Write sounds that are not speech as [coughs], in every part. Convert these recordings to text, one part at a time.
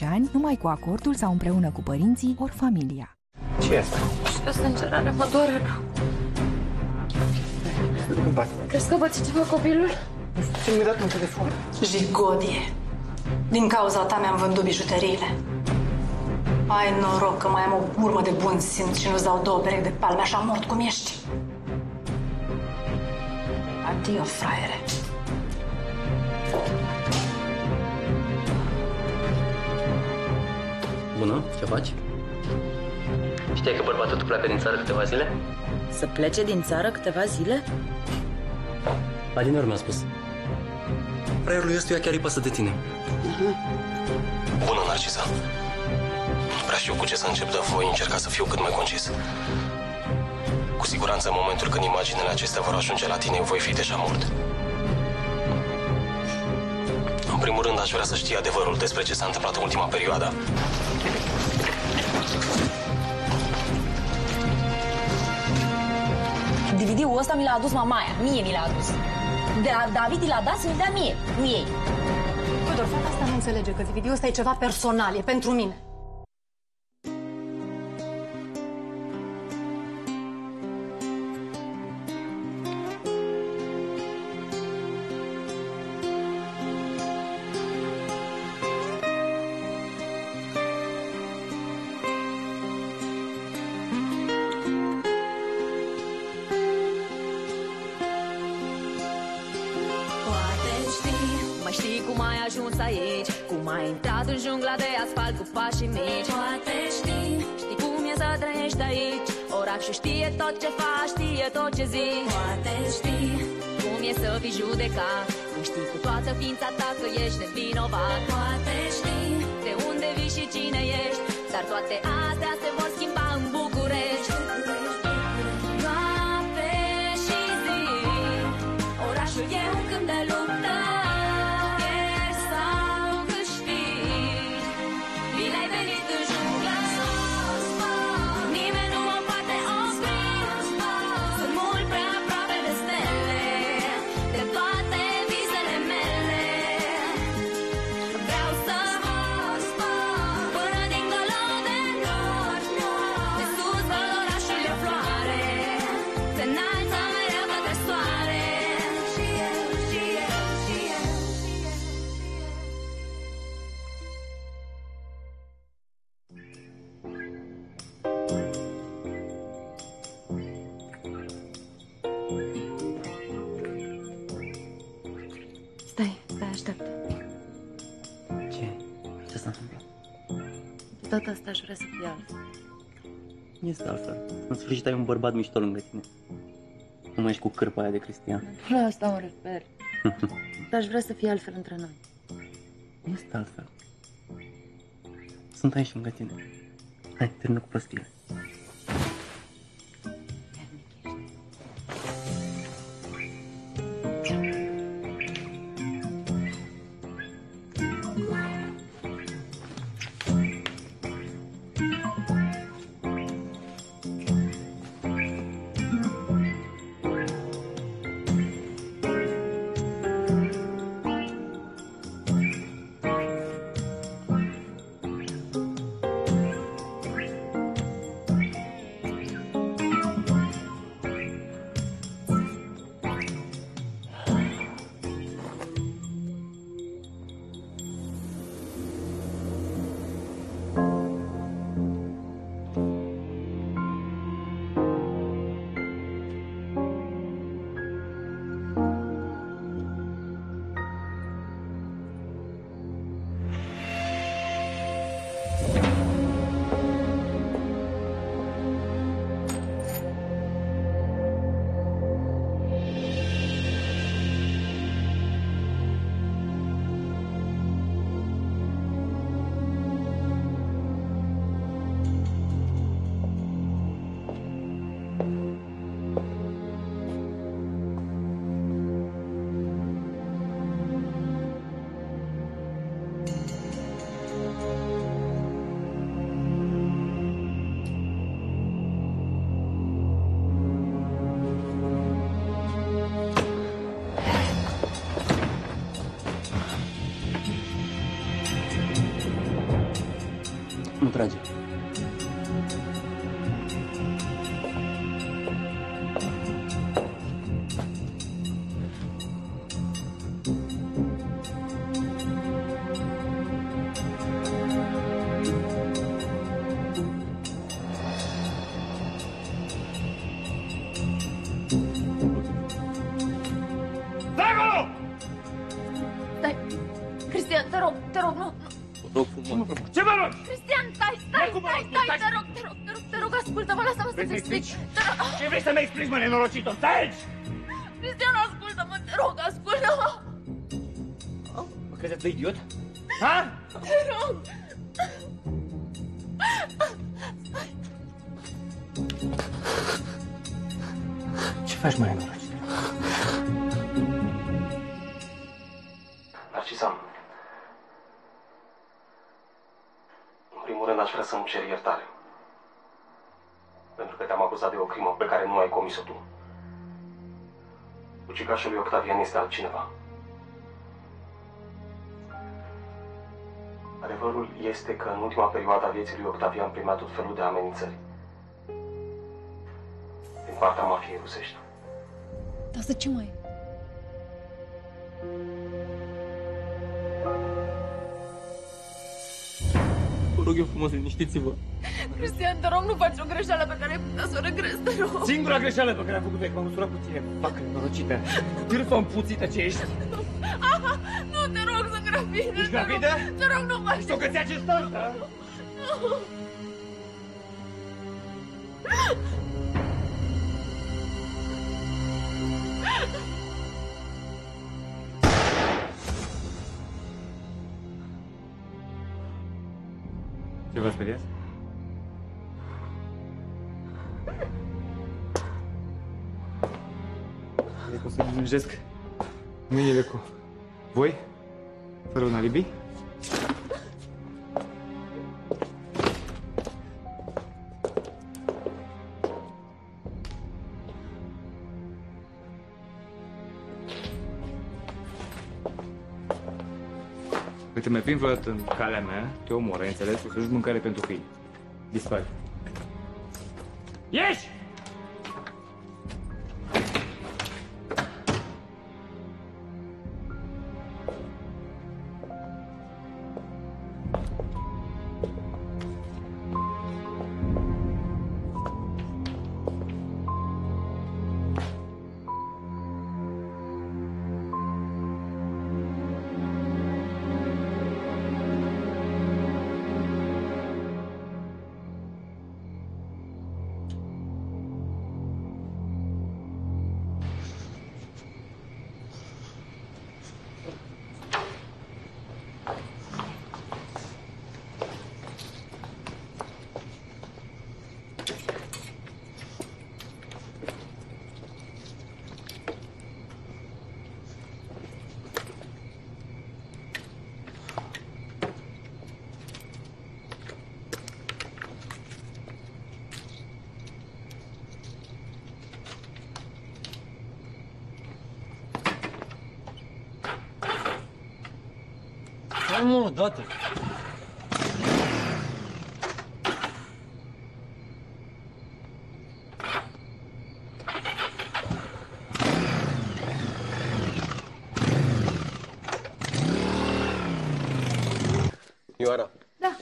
18 ani, numai cu acordul sau împreună cu părinții ori familia. Ce e asta? Și o sângerare mă doare rău. Crezi că băți ceva copilul? Ce mi-a dat un telefon? Jigodie. Din cauza ta mi-am vândut bijuteriile. Ai noroc că mai am o urmă de bun simț și nu-ți dau două perechi de palme așa mort cum ești. Adio, fraiere. Bună, ce faci? Știai că bărbatul tu pleacă din țară câteva zile? Să plece din țară câteva zile? Adinor mi-a spus. Fraierul ăstuia chiar îi pasă de tine. Bună, Narcisa. Nu prea știu cu ce să încep, dar voi încerca să fiu cât mai concis. Cu siguranță, în momentul când imaginele acestea vor ajunge la tine, voi fi deja mort. În primul rând, aș vrea să știi adevărul despre ce s-a întâmplat în ultima perioadă. DVD-ul ăsta mi l-a adus mamaia. Mie mi l-a adus. De la David l-a dat să mi dea mie, nu ei. Tudor, fata asta nu înțelege că video ăsta e ceva personal, e pentru mine. Ajuns aici. Cum ai intrat în jungla de asfalt cu pașii mici. Poate știi, știi cum e să trăiești aici. Orașul știe tot ce faci, știe tot ce zici. Poate știi, cum e să fii judecat? Când știi cu toată ființa ta că ești nevinovat. Poate știi, de unde vii și cine ești? Dar toate astea se vor data asta aș vrea să fie altfel. Este altfel. În sfârșit ai un bărbat mișto lângă tine. Nu mai ești cu cârpa aia de Cristian. La asta mă refer. [laughs] Dar aș vrea să fie altfel între noi. Este altfel. Sunt aici lângă tine. Hai, termină cu păstile. Explici? Te rog, Ce vrei să-mi explici, mă, nenorocito? Stai aici! Cristian, ascultă-mă, te rog, ascultă-mă! Mă crezi atât de idiot? Ha? Te rog! Ce faci, mă, nenorocito? Narcisa, în primul rând aș vrea să-mi cer iertare. Pentru că te-am acuzat de o crimă pe care nu ai comis-o tu. Ucigașul lui Octavian este altcineva. Adevărul este că în ultima perioadă a vieții lui Octavian primea tot felul de amenințări. Din partea mafiei rusești. Dar să ce mai? Vă rog eu frumos, liniștiți-vă. Cristian, te rog, nu faci o greșeală pe care ai putea să o regrezi, te rog! Singura greșeală pe care am făcut-o e că m-am măsurat cu tine. Fac nenorocită. Târfă împuțită ce ești. Aha, nu, te rog, sunt gravidă! Ești te rog, gravidă? Te rog, nu faci... Știu că ți-a ce stă, da? Sí, vas feliz. Леко се доближеска. Мини леко. Вой? Първо на Либи? Un alibi. Uite, mai prind vreodată în calea mea, te omor, ai înțeles? O să duci mâncare pentru fii. Dispari. Ieși! Hai mă, dată. Ioana. Da.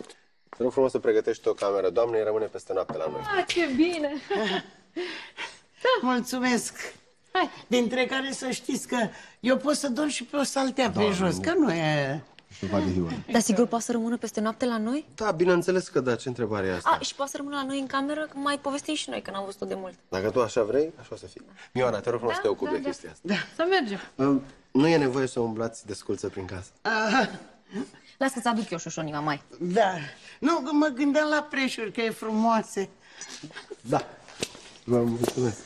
Te rog frumos să pregătești o cameră. Doamne, rămâne peste noapte la noi. Ah, ce bine! Mulțumesc. Hai. Dintre care să știți că eu pot să dorm și pe o saltea pe Da, jos, nu. că nu e... Dar sigur poate să rămână peste noapte la noi? Da, bineînțeles că da. Ce întrebare e asta? A, și poate să rămână la noi în cameră, că mai povestim și noi, că n-am văzut-o de mult. Dacă tu așa vrei, așa o să fie. Ioana, te rog frumos să te ocupi de chestia asta. Da. Să mergem. Um, Nu e nevoie să umblați de sculță prin casă. Aha, Las că-ți aduc eu șoșonica mai. da. Nu, că mă gândeam la preșuri, că e frumoase. Da. Vă mulțumesc.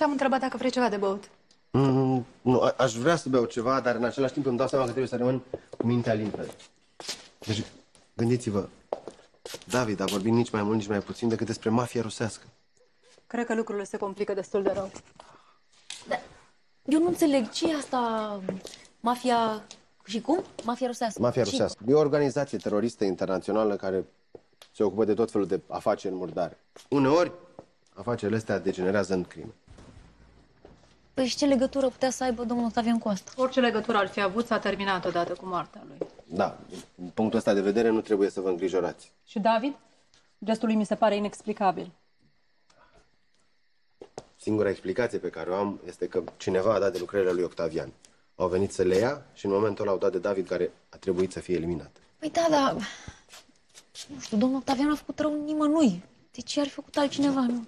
Te-am întrebat dacă vrei ceva de băut. Mm, nu, a- aș vrea să beau ceva, dar în același timp îmi dau seama că trebuie să rămân cu mintea limpede. Deci, gândiți-vă, David a vorbit nici mai mult, nici mai puțin decât despre mafia rusească. Cred că lucrurile se complică destul de rău. Eu nu înțeleg ce e asta Mafia... Și cum? Mafia rusească. Mafia Și- rusească. E o organizație teroristă internațională care se ocupă de tot felul de afaceri murdare. Uneori, afacerile astea degenerează în crime. Păi și ce legătură putea să aibă domnul Octavian cu asta? Orice legătură ar fi avut s-a terminat odată cu moartea lui. Da, din punctul ăsta de vedere nu trebuie să vă îngrijorați. Și David? Gestul lui mi se pare inexplicabil. Singura explicație pe care o am este că cineva a dat de lucrările lui Octavian. Au venit să le ia și în momentul ăla au dat de David care a trebuit să fie eliminat. Păi da, dar... Nu știu, domnul Octavian a făcut rău nimănui. De ce ar fi făcut altcineva? Nu.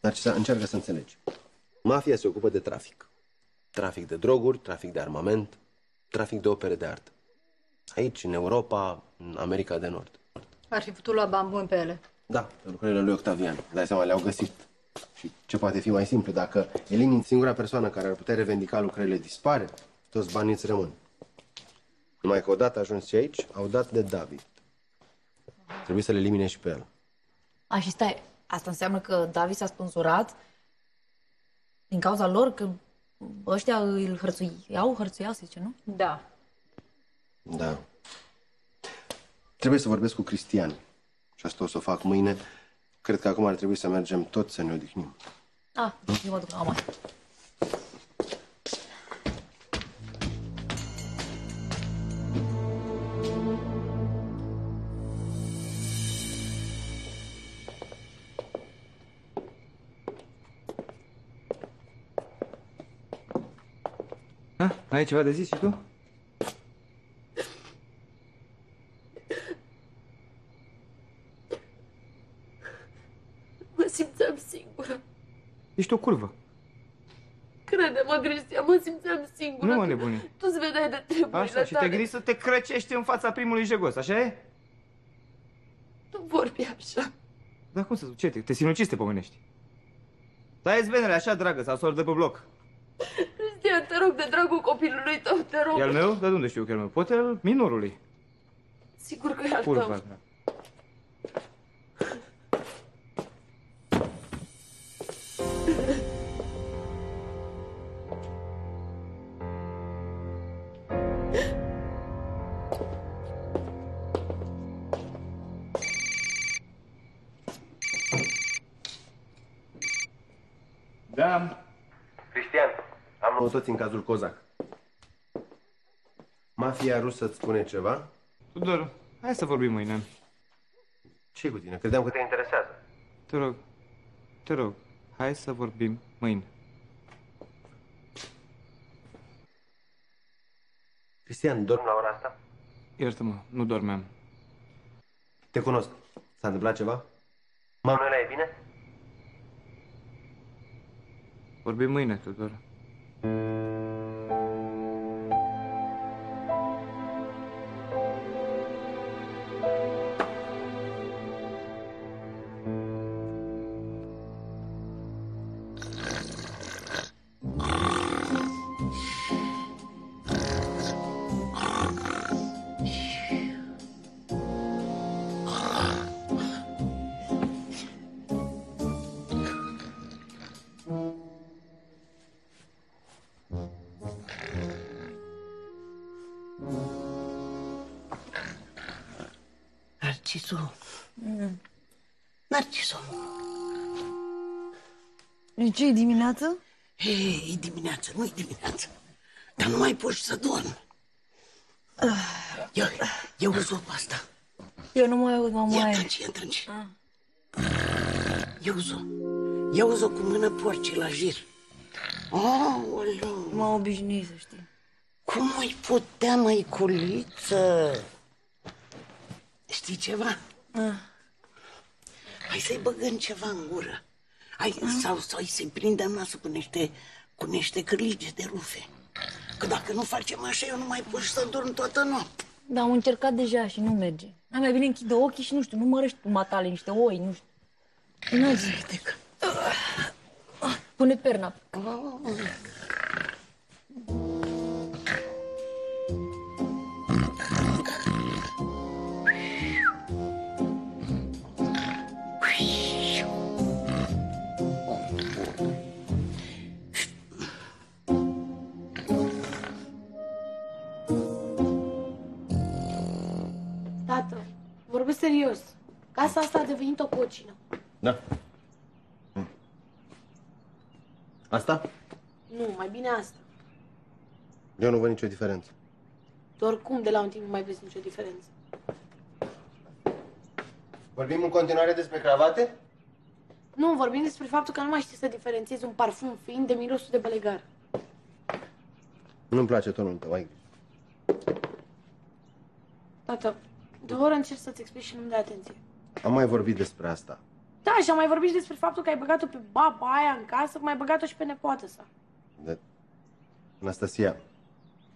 Dar ce încearcă să înțelegi. Mafia se ocupă de trafic. Trafic de droguri, trafic de armament, trafic de opere de artă. Aici, în Europa, în America de Nord. Ar fi putut lua bambun pe ele. Da, pe lucrările lui Octavian. Îți dai seama, le-au găsit. Și ce poate fi mai simplu? Dacă elimini singura persoană care ar putea revendica lucrările dispare, toți banii îți rămân. Numai că odată ajuns și aici, au dat de David. Trebuie să le elimine și pe el. A, și stai, asta înseamnă că David s-a spânzurat din cauza lor, că ăștia îl hărțuiau, hărțuiau, se zice, nu? Da. Da. Trebuie să vorbesc cu Cristian. Și asta o să o fac mâine. Cred că acum ar trebui să mergem toți să ne odihnim. Ah, eu mă duc la mama. Ai ceva de zis și tu? Mă simțeam singură. Ești o curvă. Crede-mă, Cristian, mă simțeam singură. Nu mă nebuni. Tu-ți vedeai de treburile Așa, și te tale. gândi să te crăcești în fața primului jegos, așa e? Tu vorbi așa. Dar cum să zic, ce, te, te sinucizi, te pomenești? Taieți venele așa, dragă, sau să de pe bloc. Cristian, te rog, de dragul copilului tău, te rog. E al meu? Dar de unde știu că e al meu? Poate al minorului. Sigur că e al Curva. tău. da. Da. Cristian, am noutăți în cazul Cozac. Mafia rusă îți spune ceva? Tudor, hai să vorbim mâine. ce cu tine? Credeam că te interesează. Te rog, te rog, hai să vorbim mâine. Cristian, dormi la ora asta? Iartă-mă, nu dormeam. Te cunosc. S-a întâmplat ceva? Manuela e bine? Vorbim mâine, Tudor. Thank you. Ce e dimineață? Hei, e dimineață, nu e dimineață. Dar nu mai poți să dormi. Ia, ia uzi-o pe asta. Eu nu mai aud, Ia mamaie. trânci, ia trânci. Ia uzi-o. Ia uzi-o cu mână porci la jir. Aoleu. M-am obișnuit, să știi. Cum ai putea, măiculiță? Știi ceva? Hai să-i băgăm ceva în gură. Hai, sau, sau să-i prindem nasul cu niște, cu niște cârlige de rufe. Că dacă nu facem așa, eu nu mai pot să dorm toată noaptea. Dar am încercat deja și nu merge. Am mai bine închide ochii și nu știu, nu mărăști cu matale niște oi, nu știu. Nu zic. Pune perna. Serios. Casa asta a devenit o cocină. Da. Mm. Asta? Nu, mai bine asta. Eu nu văd nicio diferență. Tu oricum de la un timp nu mai vezi nicio diferență. Vorbim în continuare despre cravate? Nu, vorbim despre faptul că nu mai știi să diferențiezi un parfum fin de mirosul de bălegar. Nu-mi place tonul tău, ai grijă. Tată, de o oră încerc să-ți explic și nu-mi dai atenție. Am mai vorbit despre asta. Da, și am mai vorbit și despre faptul că ai băgat-o pe baba aia în casă, cum ai băgat-o și pe nepoată sa. De... Anastasia,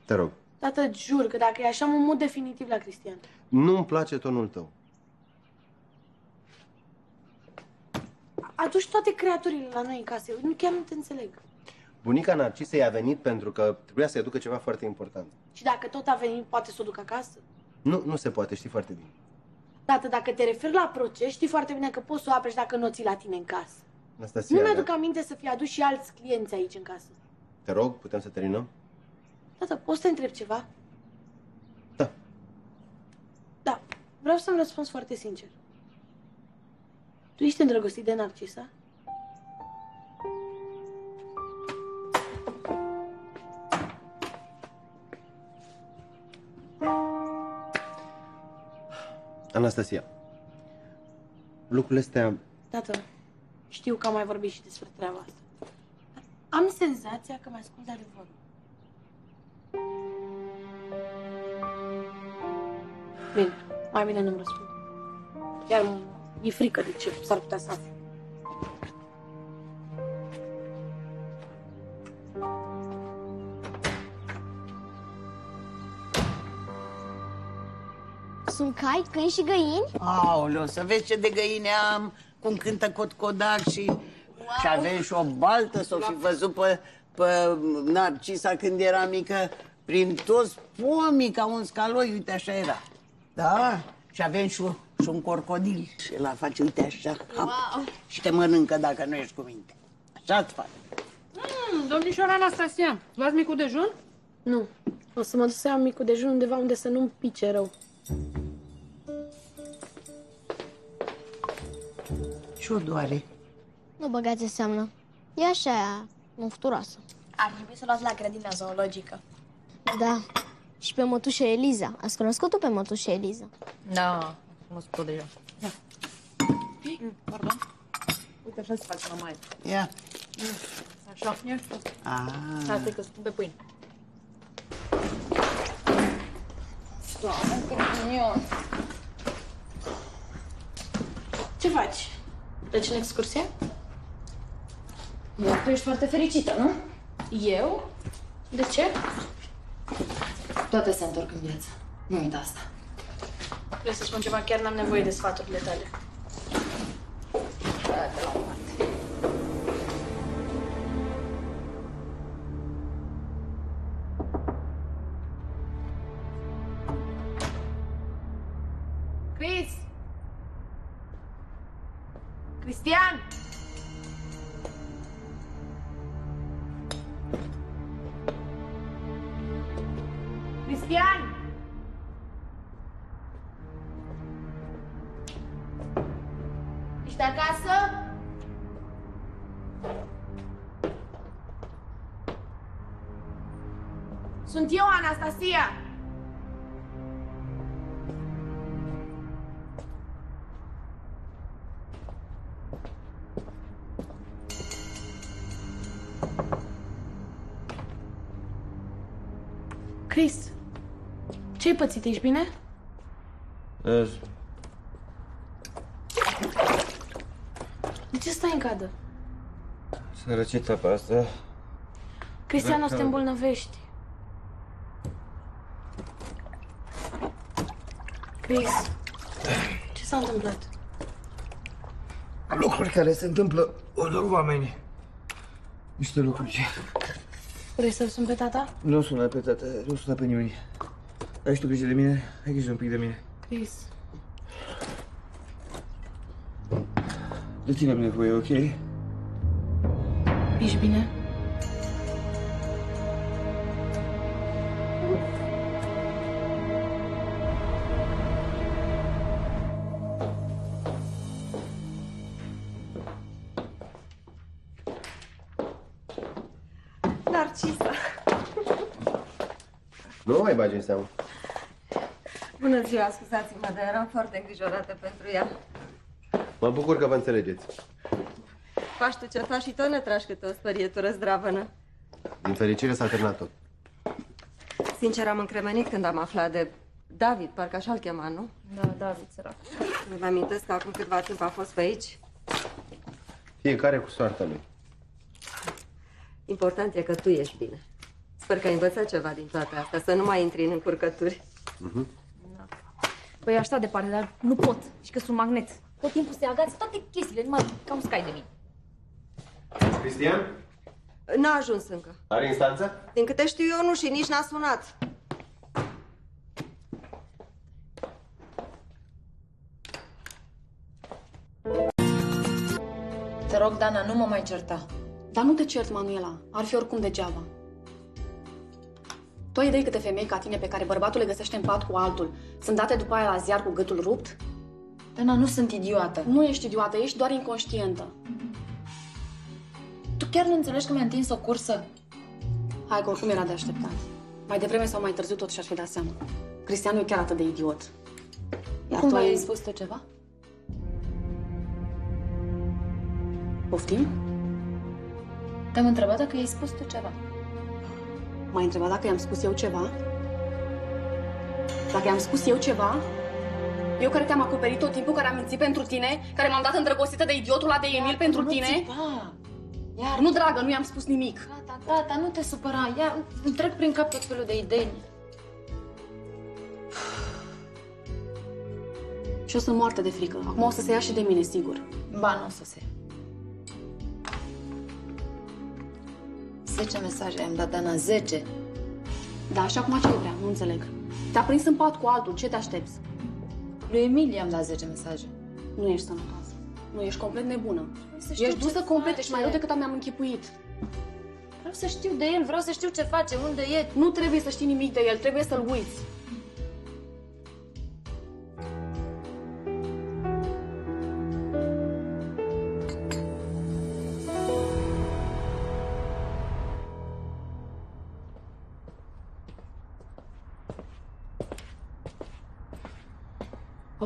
te rog, Tată, jur că dacă e așa, mă mut definitiv la Cristian. nu-mi place tonul tău. Aduci toate creaturile la noi în casă. Eu nu- chiar nu te înțeleg. Bunica Narcisa i-a venit pentru că trebuia să-i aducă ceva foarte important. Și dacă tot a venit, poate să o duc acasă? Nu, nu se poate, știi foarte bine. Tată, dacă te referi la proces, știi foarte bine că poți să o apreși dacă nu o ții la tine în casă. Anastasia, Nu da- mi-aduc aminte să fie adus și alți clienți aici în casă. te rog, putem să terminăm? Tată, poți să te întreb ceva? Da. Da, vreau să-mi răspunzi foarte sincer. Tu ești îndrăgostit de Narcisa? Anastasia, lucrurile astea... Tată, știu că am mai vorbit și despre treaba asta. Am senzația că mi-ascult adevărul. Bine, mai bine nu-mi răspund. Chiar mi-e frică de ce s-ar putea să aflu. Cai, câini și găini? Aoleu, să vezi ce de găine am, cum cântă cotcodac și... Wow. Și avem și o baltă, să o fi văzut pe, pe Narcisa când era mică, prin toți pomii ca un scaloi, uite așa era. Da? Și avem și, un- și un crocodil și la face, uite așa, hap, Wow. și te mănâncă dacă nu ești cu minte. Așa-ți face. Mm, domnișoara Anastasia, luați micul dejun? Nu. O să mă duc să iau micul dejun undeva unde să nu-mi pice rău. Și o doare. Nu băgați de seamnă. E așa, mufturoasă. Ar trebui să o luați la grădina zoologică. Da. Și pe mătușa Eliza. Ați cunoscut-o pe mătușa Eliza? Da, am cunoscut-o deja. Da. Pardon? Uite, așa se face la mai. Ia. Așa. Ia. Ah. Asta e că sunt pe pâine. Doamne, cât minion. Ce faci? Pleci în excursie? Iar tu ești foarte fericită, nu? Eu? De ce? Toate se întorc în viață. Nu uita asta. Vrei să spun ceva? Chiar n-am nevoie de sfaturile tale. Pățit? Ești bine? De ce stai în cadă? Sunt răcită pe asta. Cristian, o să te îmbolnăvești. Chris, ce s-a întâmplat? Lucruri care se întâmplă unor oameni. Niște lucruri. Vrei să-l sun pe tata? Nu sună pe tată, nu sună pe nimeni. Ai și tu grijă de mine? Ai grijă un pic de mine. Chris. De tine am nevoie, ok? Ești bine? Narcisa. Nu mai bagi în seamă. Bună ziua, scuzați-mă, dar eram foarte îngrijorată pentru ea. Mă bucur că vă înțelegeți. Faci tu ce faci și tot ne tragi câte o spărietură zdravănă. Din fericire s-a terminat tot. Sincer, am încremenit când am aflat de David, parcă așa-l chema, nu? Da, David, sărac. Îmi amintesc că acum câtva timp a fost pe aici. Fiecare cu soarta lui. Important e că tu ești bine. Sper că ai învățat ceva din toate astea, să nu mai intri în încurcături. Mhm. Păi aș sta departe, dar nu pot. Și că sunt magnet. Tot timpul se agață toate chestiile, numai ca un scai de mine. Cristian? N-a ajuns încă. Are instanță? Din câte știu eu, nu și nici n-a sunat. Te rog, Dana, nu mă mai certa. Dar nu te cert, Manuela. Ar fi oricum degeaba. Tu ai idei câte femei ca tine pe care bărbatul le găsește în pat cu altul sunt date după aia la ziar cu gâtul rupt? Dana, nu sunt idiotă. Nu ești idiotă, ești doar inconștientă. Tu chiar nu înțelegi că mi-a întins o cursă? Hai că oricum era de așteptat. Mai devreme sau mai târziu tot și-aș fi dat seama. Cristian nu e chiar atât de idiot. Iar Cum tu ai ai... spus tu ceva? Poftim? Te-am întrebat dacă i-ai spus tu ceva. M-ai întrebat dacă i-am spus eu ceva? Dacă i-am spus eu ceva? Eu care te-am acoperit tot timpul, care am mințit pentru tine, care m-am dat îndrăgostită de idiotul ăla de Emil pentru nu tine? țipa. Iar Nu, dragă, nu i-am spus nimic. Gata, gata, nu te supăra. Ia, îmi trec prin cap tot felul de idei. Și eu sunt moartă de frică. Acum o să se ia și de mine, sigur. Ba, nu o să se ia. 10 mesaje am dat, Dana, 10. Da, și acum ce vrea? Nu înțeleg. Te-a prins în pat cu altul, ce te aștepți? Lui Emil i-am dat 10 mesaje. Nu ești sănătoasă. Nu, ești complet nebună. să știu Ești ce dusă complet, face. ești mai rău decât mi-am închipuit. Vreau să știu de el, vreau să știu ce face, unde e. Nu trebuie să știi nimic de el, trebuie să-l uiți.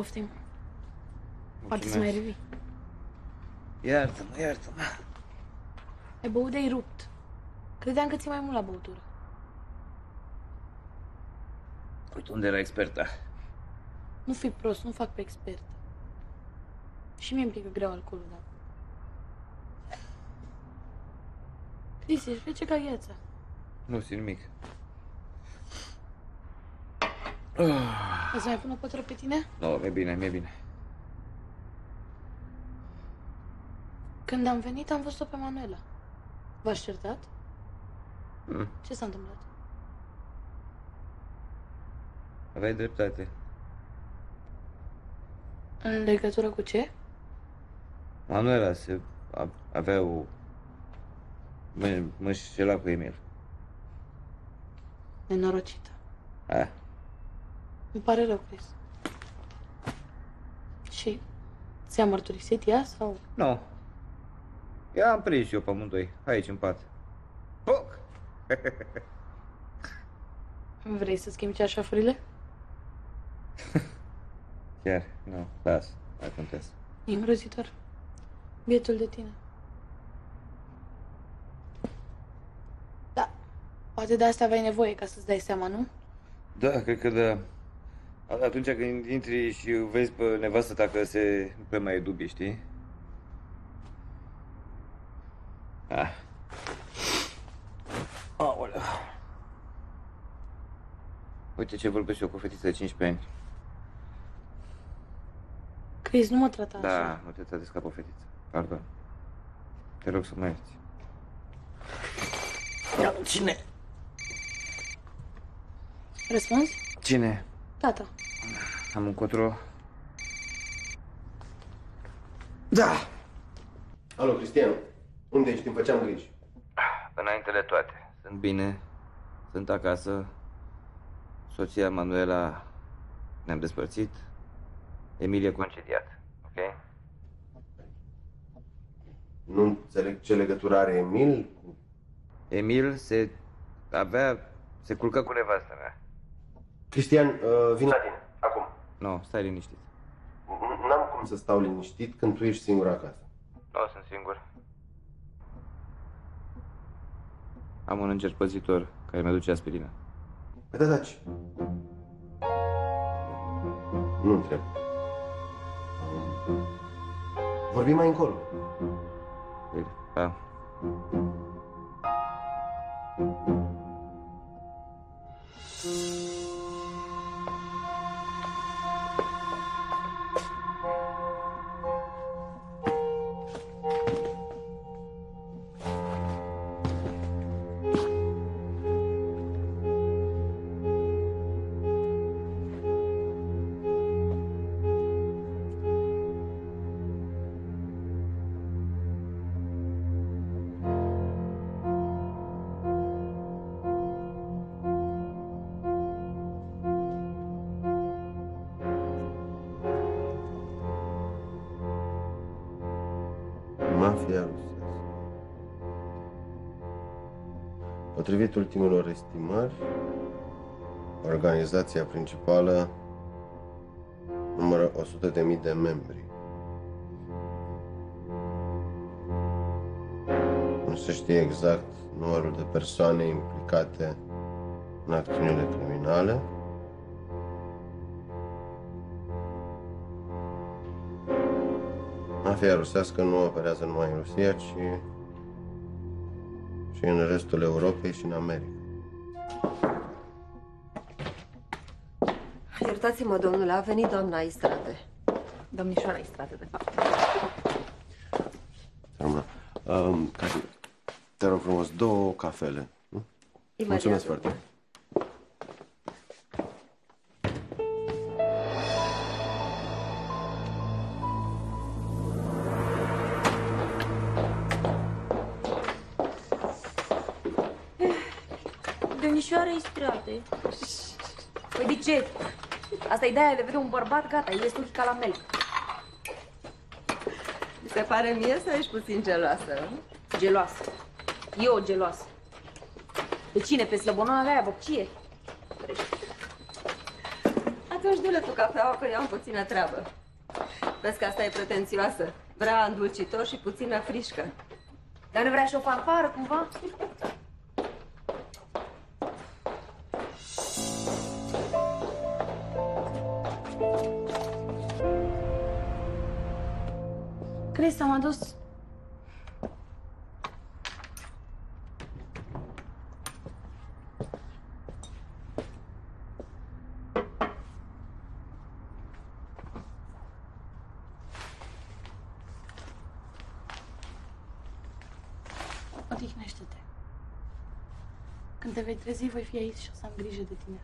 Poftim. Poate să mai revii. Iartă-mă, iartă-mă. Ai băut de-ai rupt. Credeam că ți mai mult la băutură. Uite unde era experta. Nu fi prost, nu fac pe expert. Și mie îmi pică greu alcoolul, da. Cristi, ești rece ca gheața. Nu simt nimic. O să mai pun o pătură pe tine? Nu, mi-e bine, mi-e bine. Când am venit, am văzut-o pe Manuela. V-ați certat? Mm. Ce s-a întâmplat? Aveai dreptate. În legătură cu ce? Manuela se a, avea o... Mă, mă șela cu Emil. Nenorocită. A, Îmi pare rău, Chris. Și ți-a mărturisit ea sau... nu. Ia am prins și eu pe amândoi, aici în pat. Foc! [laughs] Vrei să schimbi ceașafurile? [laughs] Chiar, nu, las, mai contează. E îngrozitor. Bietul de tine. Da. Poate de asta aveai nevoie ca să-ți dai seama, nu? Da, cred că da. Atunci când intri și vezi pe nevastă ta că se nu prea mai e dubie, știi? Ah. Aoleu. Uite ce vorbesc eu cu o fetiță de 15 ani. Chris, nu mă trata așa. Da, nu te trădesc ca pe o fetiță. Pardon. Te rog să mă ierți. Ia, cine? Răspunzi? Cine? Tata. Am încotro. Da! Alo, Cristian. Unde ești? Îmi făceam griji. Înainte de toate. Sunt bine. Sunt acasă. Soția Manuela ne-am despărțit. Emilie concediat. Ok? Nu înțeleg ce legătură are Emil. Emil se avea... se culcă cu nevastă mea. Cristian, uh, vin la tine. Acum. Nu, no, stai liniștit. N-am cum să stau liniștit când tu ești singur acasă. Nu, sunt singur. Am un înger păzitor care mi-aduce aspirină. Păi da, taci. Nu întreb. Vorbim mai încolo. Bine, da. Potrivit ultimelor estimări, organizația principală numără 100.000 de membri. Nu se știe exact numărul de persoane implicate în acțiunile criminale. Mafia rusească nu operează numai în Rusia, ci și în restul Europei și în America. Iertați-mă, domnule, a venit doamna Istrate. Domnișoara Istrate, de fapt. Româna, um, ca să... te rog frumos, două cafele. Nu? Imediat. Mulțumesc foarte mult. Asta e de-aia de vede un bărbat, gata, e destul ca la melc. Mi se pare mie să ești puțin geloasă, nu? Geloasă. Eu geloasă. De cine? Pe slăbonoana aia boccie? Atunci du-le tu cafeaua, că eu am puțină treabă. Vezi că asta e pretențioasă. Vrea îndulcitor și puțină frișcă. Dar nu vrea și o fanfară, cumva? Please, Samados. Отих нещата. Към 9 трези в я изшел сам грижа детина.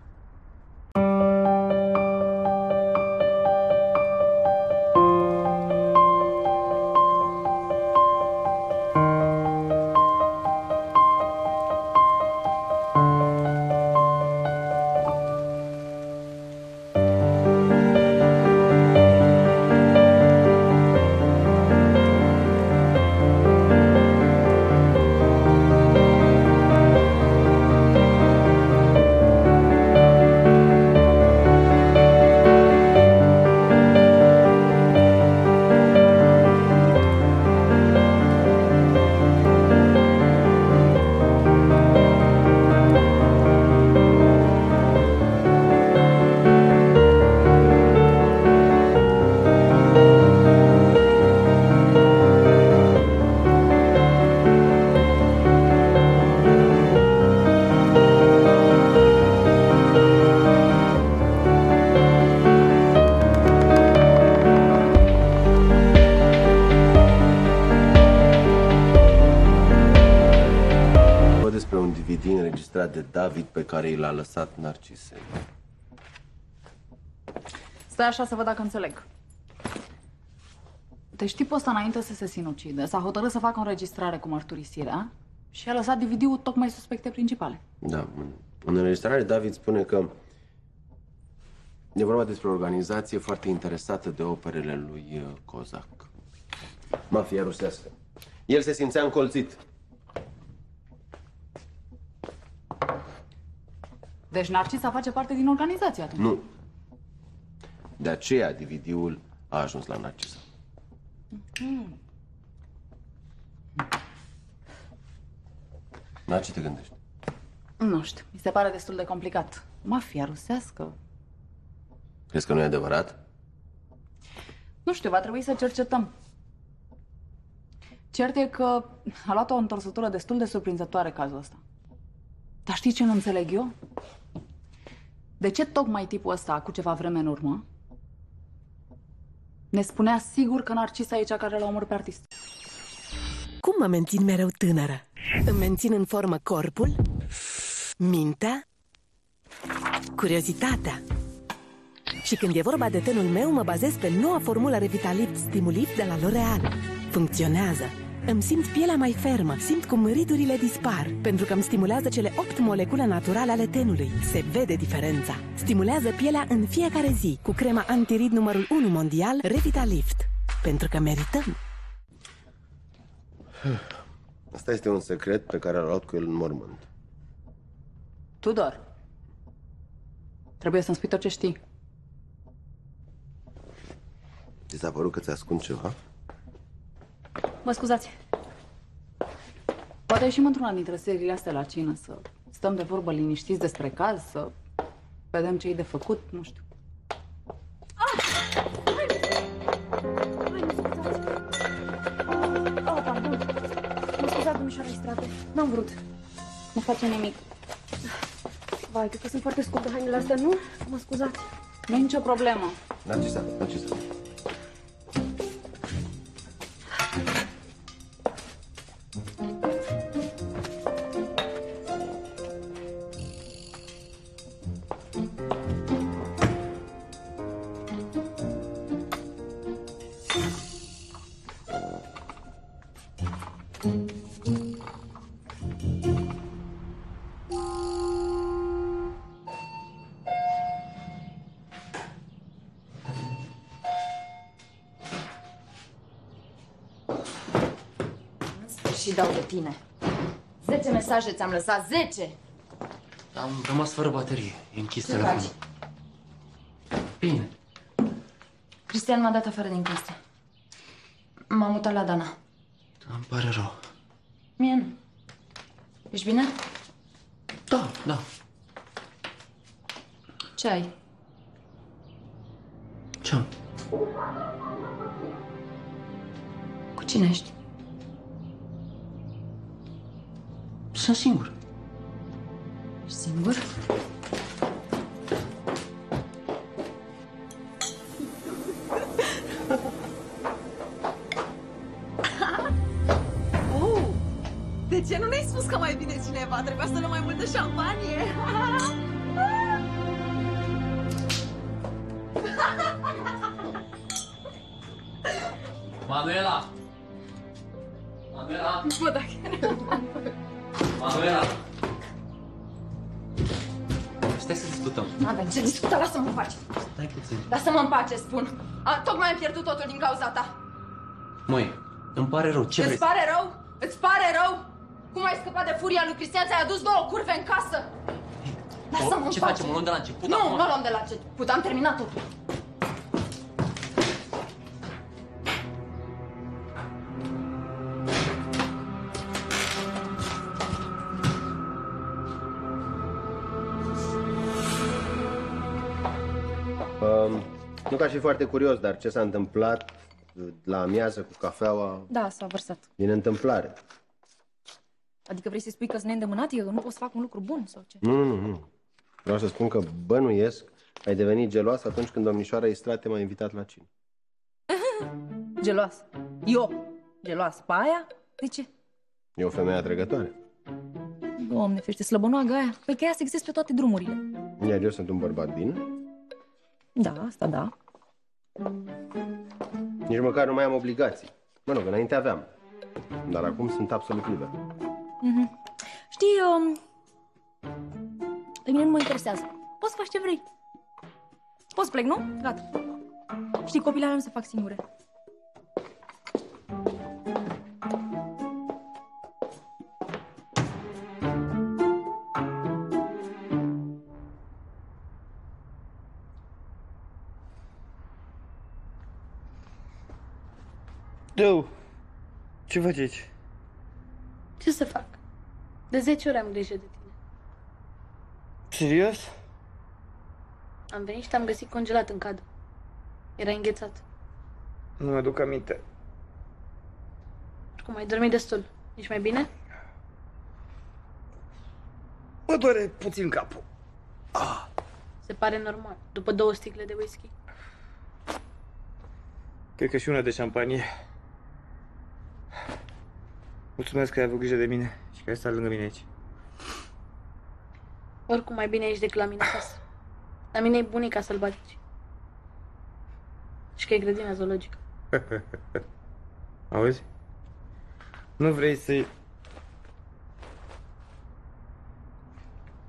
Care i l-a lăsat Narcise. Stai așa să văd dacă înțeleg. Deci tipul ăsta înainte să se sinucide, s-a hotărât să facă o înregistrare cu mărturisirea și a lăsat DVD-ul tocmai suspecte principale. Da, în- în înregistrare David spune că e vorba despre o organizație foarte interesată de operele lui uh, Cozac. Mafia rusească. El se simțea încolțit. Deci Narcisa face parte din organizație atunci. Nu. De aceea DVD-ul a ajuns la Narcisa. Hmm. La ce te gândești? Nu știu, mi se pare destul de complicat. Mafia rusească. Crezi că nu e adevărat? Nu știu, va trebui să cercetăm. Cert e că a luat o întorsătură destul de surprinzătoare cazul ăsta. Dar știi ce nu înțeleg eu? De ce tocmai tipul ăsta, cu ceva vreme în urmă, ne spunea sigur că Narcisa e cea care l-a omorât pe artist? Cum mă mențin mereu tânără? Îmi mențin în formă corpul, mintea, curiozitatea. Și când e vorba de tenul meu, mă bazez pe noua formulă Revitalift Stimulift de la L'Oreal. Funcționează. Îmi simt pielea mai fermă, simt cum ridurile dispar, pentru că îmi stimulează cele 8 molecule naturale ale tenului. Se vede diferența. Stimulează pielea în fiecare zi cu crema antirid numărul 1 mondial Revitalift. Pentru că merităm. Asta este un secret pe care l-a luat cu el în mormânt. Tudor, trebuie să-mi spui tot ce știi. Ți s-a părut că ți ascund ceva? Mă scuzați. Poate ieșim într-una dintre seriile astea la cină să stăm de vorbă liniștiți despre caz, să vedem ce e de făcut, nu știu. Oh, pardon. Mă scuzați, domnișoara Istrate. N-am vrut. Nu face nimic. Vai, cred că sunt foarte scurte hainele astea, nu? Mă scuzați. Nu e nicio problemă. Narcisa, Narcisa. Și dau de tine. 10 mesaje ți-am lăsat, 10! Am rămas fără baterie. E închis Ce telefonul. faci? Bine. Cristian m-a dat afară din chestie. M-am mutat la Dana. Îmi pare rău. Mie nu. Ești bine? Da, da. Ce ai? Șampanie. Manuela! Manuela! Bă, dacă... Manuela! Stai să discutăm. N-avem ce discuta, lasă-mă în pace. Stai puțin. Lasă-mă în pace, spun. A, tocmai am pierdut totul din cauza ta. Măi, îmi pare rău. Ce Îți vrei? pare rău? Îți pare rău? Cum ai scăpat de furia lui Cristian? Ți-ai adus două curve în casă? Lasă-mă în Ce pace. facem? O luăm de la început Nu, acum? nu o luăm de la început. Am terminat totul. Um, nu că aș fi foarte curios, dar ce s-a întâmplat uh, la amiază cu cafeaua Da, s-a vărsat. din întâmplare. Adică vrei să spui că sunt neîndemânat? Eu nu pot să fac un lucru bun sau ce? Nu, nu, nu, nu. Vreau să spun că bănuiesc ai devenit geloasă atunci când domnișoara Istrate m-a invitat la cină. [laughs] Geloasă. Eu? Geloasă. Pe aia? De ce? E o femeie atrăgătoare. Doamne, fește, slăbănoagă aia. Păi că ea se există pe toate drumurile. Iar eu sunt un bărbat bine. Da, asta da. Nici măcar nu mai am obligații. Mă rog, înainte aveam. Dar acum sunt absolut liber. Mm-hmm. Știi, um, pe mine nu mă interesează. Poți să faci ce vrei. Poți plec, nu? Gata. Știi, copiii nu se fac singure. Dău, ce faceți? De 10 ori am grijă de tine. Serios? Am venit și te-am găsit congelat în cadru. Era înghețat. Nu mi-aduc aminte. Cum ai dormit destul? Ești mai bine? Mă doare puțin capul. Se pare normal. După două sticle de whisky. Cred că și una de șampanie. Mulțumesc că ai avut grijă de mine și că ai stat lângă mine aici. Oricum mai bine ești decât la mine acasă. La mine e bunica sălbatici. Și că e grădina zoologică. [laughs] Auzi? Nu vrei să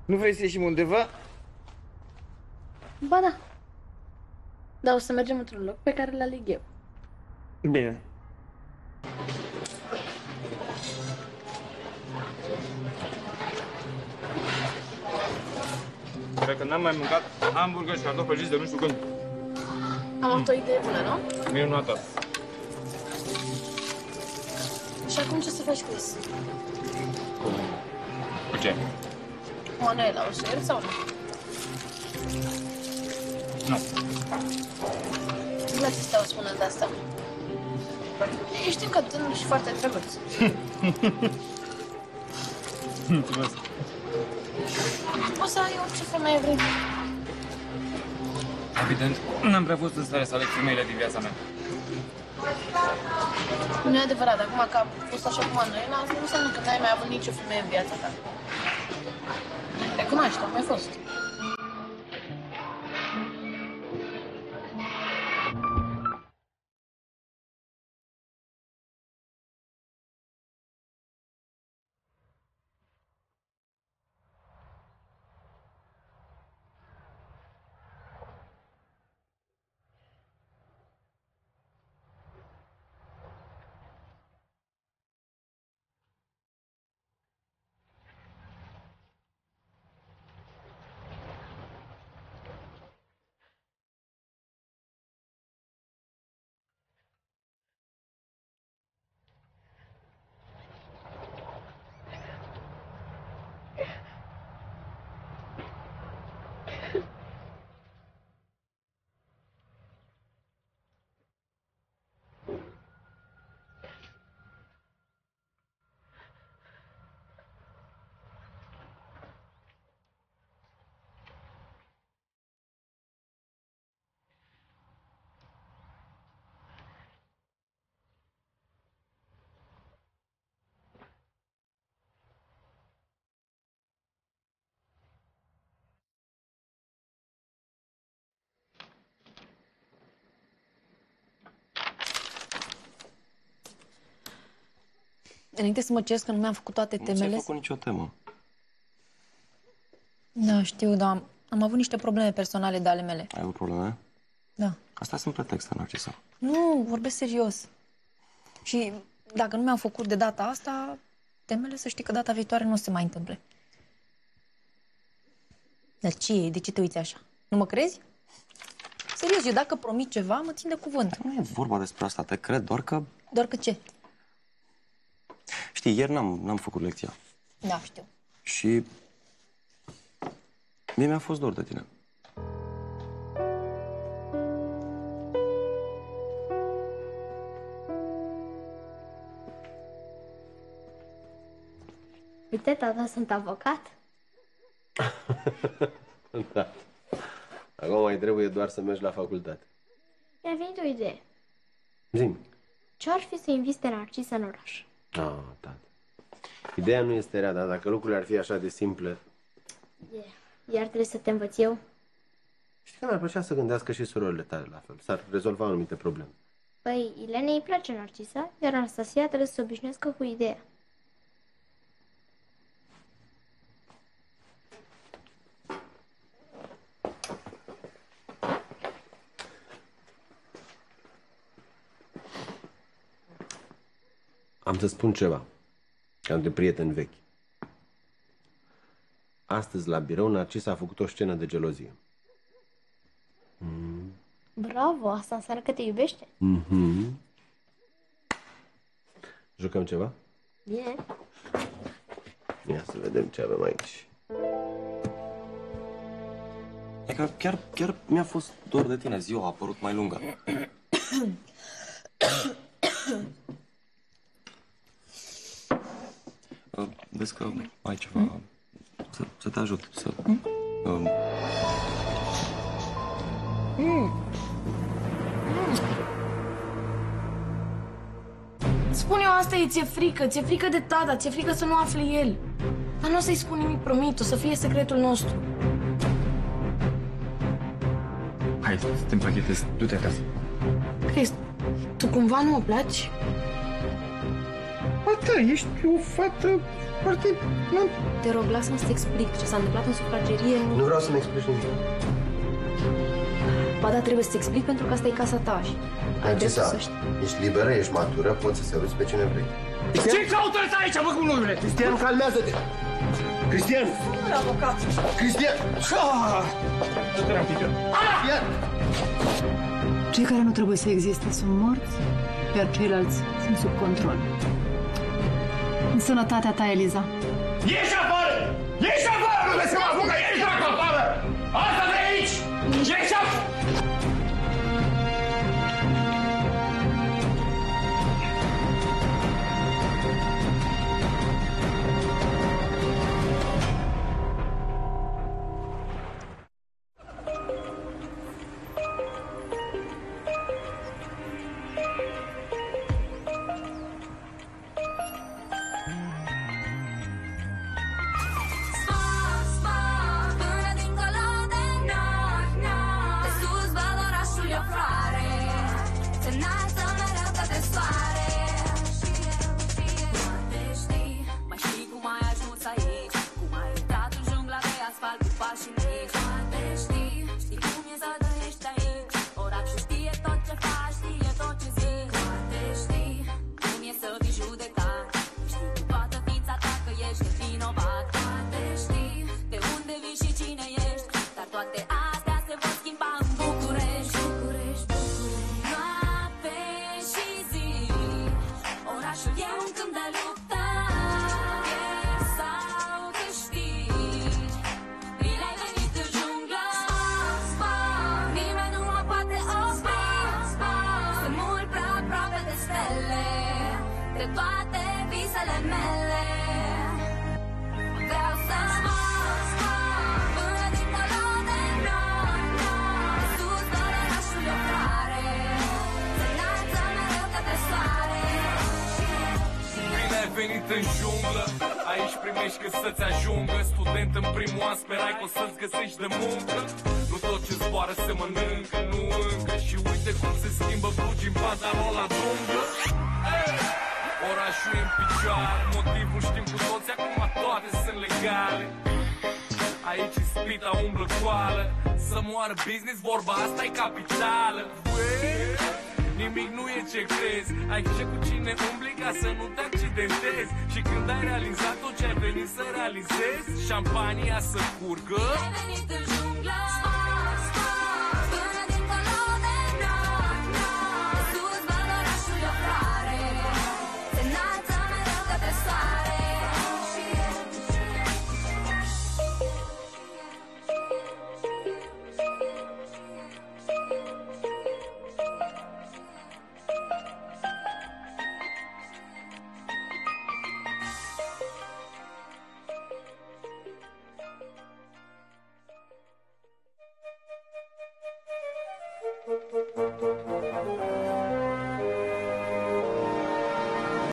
Nu vrei să ieșim undeva? Ba da. Dar o să mergem într-un loc pe care îl aleg eu. Bine. Cred că n-am mai mâncat hamburger și cartofi prăjiți de nu știu când. Am avut o idee bună, nu? Minunată. Și acum ce să faci, Chris? Cu ce? Manuela, o să ieri sau nu? Nu. Îmi place să te aud spunând de asta. Ești încă tânăr și foarte drăguț. [laughs] Mulțumesc. Poți să ai orice femeie vrei. Evident, n-am prea fost în stare să aleg femeile din viața mea. Nu e adevărat, acum că a fost așa cu Manuela, asta nu înseamnă că n-ai mai avut nicio femeie în viața ta. Recunoaște, am mai fost. Înainte să mă cerți că nu mi-am făcut toate Nu ți-ai temele... făcut nicio temă. Da, știu, dar am, am avut niște probleme personale de ale mele. Ai avut probleme? Da. Asta sunt pretexte, Narcisa. Nu, vorbesc serios. Și dacă nu mi-am făcut de data asta, temele să știi că data viitoare nu o să se mai întâmple. Dar ce e? De ce te uiți așa? Nu mă crezi? Serios, eu dacă promit ceva, mă țin de cuvânt. Nu e vorba despre asta, te cred, doar că... Doar că ce? Știi, ieri n-am, n-am făcut lecția. Da, știu. Și... Mie mi-a fost dor de tine. Uite, tata, sunt avocat. [laughs] da. Acum mai trebuie doar să mergi la facultate. Mi-a venit o idee. Zim. Ce-ar fi să inviți pe Narcisa în oraș? Ah, tată. Ideea nu este rea, dar dacă lucrurile ar fi așa de simple... Yeah. Iar trebuie să te învăț eu? Știi că mi-ar plăcea să gândească și surorile tale la fel. S-ar rezolva anumite probleme. Păi, Ilenei îi place Narcisa, iar Anastasia trebuie să se obișnuiască cu ideea. Am să spun ceva, ca de prieten vechi. Astăzi, la birou, Narcisa a făcut o scenă de gelozie. Bravo, asta înseamnă că te iubește. Mhm. Jucăm ceva? Bine. Ia să vedem ce avem aici. E că chiar, chiar mi-a fost dor de tine. Ziua a apărut mai lungă. [coughs] Uh, Vezi că ai ceva să, să te ajut, să... Um, Mm. Spune eu asta e, ți-e frică, ți-e frică de tata, ți-e frică să nu afle el. Dar nu o să-i spun nimic, promit, o să fie secretul nostru. Hai, să te împachetezi. Du-te acasă. Crezi, tu cumva nu mă placi? Ba da, ești o fată foarte... Nu... Te rog, lasă-mă să-ți explic ce s-a întâmplat în sufragerie. Nu vreau să-mi explici nimic. Ba da, trebuie să-ți explic pentru că asta e casa ta și ai dreptul Narcisa, să știi. ești liberă, ești matură, poți să săruți pe cine vrei. Ce caută ăsta aici, mă, cu numele? Cristian, calmează-te! Cristian! avocat. Cristian! Du-te la pică. Cristian! Cei care nu trebuie să existe sunt morți, iar ceilalți sunt sub control. În sănătatea ta, Eliza. Ieși afară! Ieși afară! În junglă. Aici primești cât să-ți ajungă. Student în primul an sperai că o să-ți găsești de muncă. Nu tot ce zboară se mănâncă, nu încă. Și uite cum se schimbă blugi în pantalon la dunglă Orașul e în picioare Motivul știm cu toți, acum toate sunt legale. Aici e spita umblă goală. Să moară business, vorba asta e capitală. Ue, Nimic nu e ce crezi. Ai grijă cu cine umbli ca să nu te accidentezi. Și când ai realizat tot ce ai venit să realizezi Șampania să curgă. Ai venit în junglă